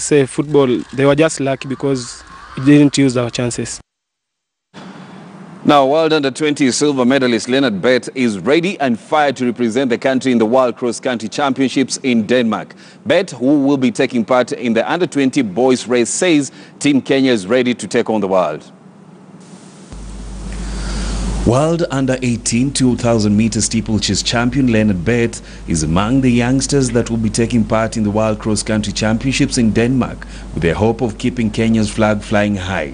say football, they were just lucky because we didn't use our chances. Now, World Under 20 silver medalist Leonard Bett is ready and fired to represent the country in the World Cross Country Championships in Denmark. Bett, who will be taking part in the Under 20 boys race, says Team Kenya is ready to take on the world. World Under 18 2000 meter steeplechase champion Leonard Bett is among the youngsters that will be taking part in the World Cross Country Championships in Denmark with the hope of keeping Kenya's flag flying high.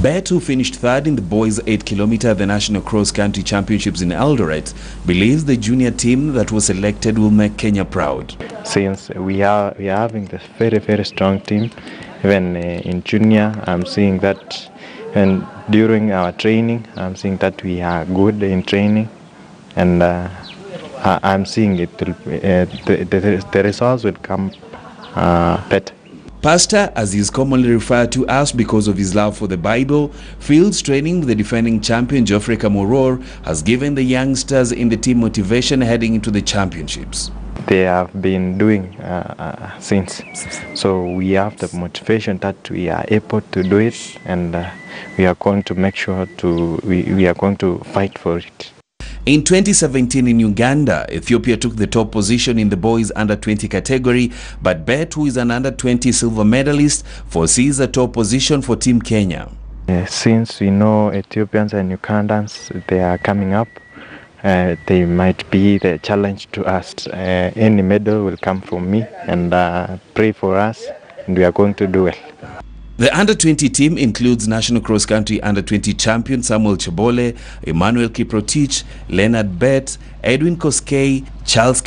Bett, who finished third in the boys' 8 kilometer at the National Cross Country Championships in Eldoret, believes the junior team that was selected will make Kenya proud. Since we are we are having this very very strong team, even uh, in junior, I'm seeing that, and during our training, I'm seeing that we are good in training, and uh, I'm seeing it. Uh, the, the the results will come uh, better. Pastor, as he is commonly referred to as because of his love for the Bible, fields training with the defending champion Geoffrey Kamoror has given the youngsters in the team motivation heading into the championships. they have been doing uh, uh, since. So we have the motivation that we are able to do it, and uh, we are going to make sure to we, we are going to fight for it. In 2017 in Uganda, Ethiopia took the top position in the boys under 20 category, but Bet, who is an under 20 silver medalist, foresees a top position for Team Kenya. Uh, since we know Ethiopians and Ugandans, they are coming up. Uh, they might be the challenge to us. Uh, any medal will come from me, and uh, pray for us, and we are going to do well. The under 20 team includes national cross country under 20 champion Samuel Chebole, Emmanuel Kiprotich, Leonard Bett, Edwin Koskei, Charles